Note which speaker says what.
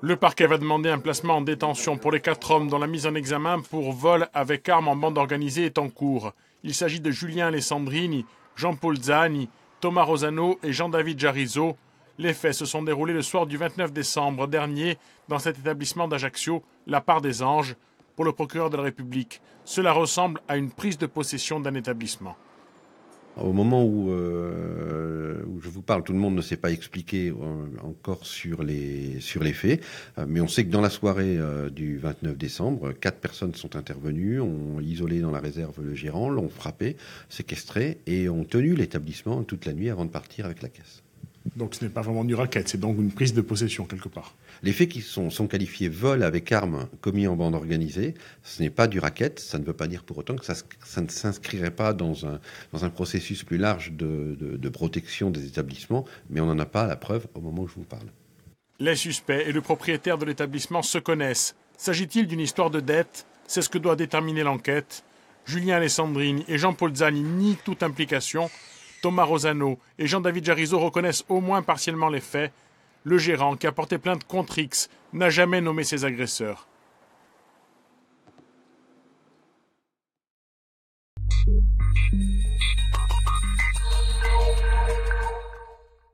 Speaker 1: Le parquet va demander un placement en détention pour les quatre hommes dont la mise en examen pour vol avec arme en bande organisée est en cours. Il s'agit de Julien Alessandrini, Jean-Paul Zani, Thomas Rosano et Jean-David Jarizo. Les faits se sont déroulés le soir du 29 décembre dernier dans cet établissement d'Ajaccio, la part des anges, pour le procureur de la République. Cela ressemble à une prise de possession d'un établissement.
Speaker 2: Au moment euh, je vous parle, tout le monde ne s'est pas expliqué euh, encore sur les, sur les faits, euh, mais on sait que dans la soirée du 29 décembre, quatre personnes sont intervenues, ont isolé dans la réserve le gérant, l'ont frappé, séquestré et ont tenu l'établissement toute la nuit avant de partir avec la caisse.
Speaker 1: Donc ce n'est pas vraiment du racket, c'est donc une prise de possession quelque part.
Speaker 2: Les faits qui sont, sont qualifiés vol avec arme commis en bande organisée, ce n'est pas du racket, ça ne veut pas dire pour autant que ça, ça ne s'inscrirait pas dans un, dans un processus plus large de, de, de protection des établissements, mais on n'en a pas la preuve au moment où je vous parle.
Speaker 1: Les suspects et le propriétaire de l'établissement se connaissent. S'agit-il d'une histoire de dette? C'est ce que doit déterminer l'enquête. Julien Alessandrini et Jean-Paul Zani nient toute implication. Thomas Rosano et Jean-David Jarizo reconnaissent au moins partiellement les faits. Le gérant, qui a porté plainte contre X, n'a jamais nommé ses agresseurs.